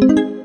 thank you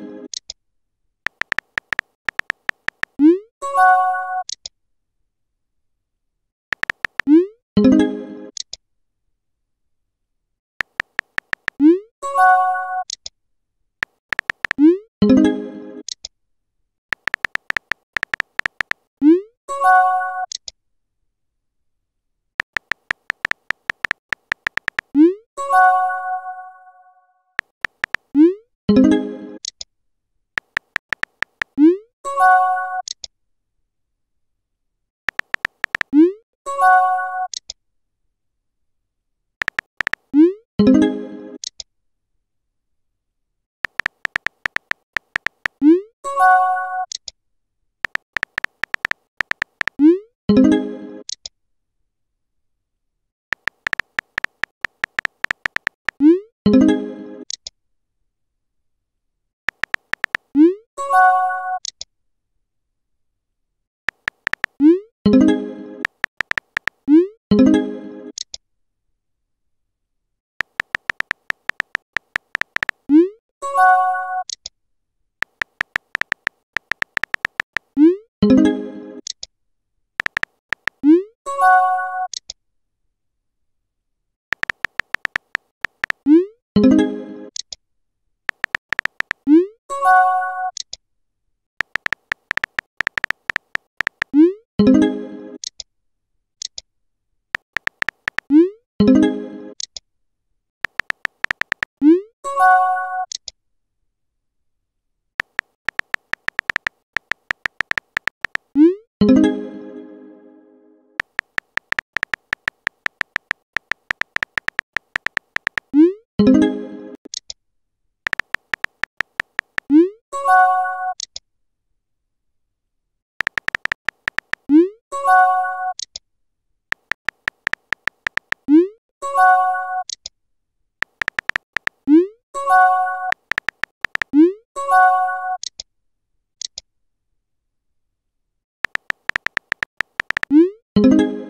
you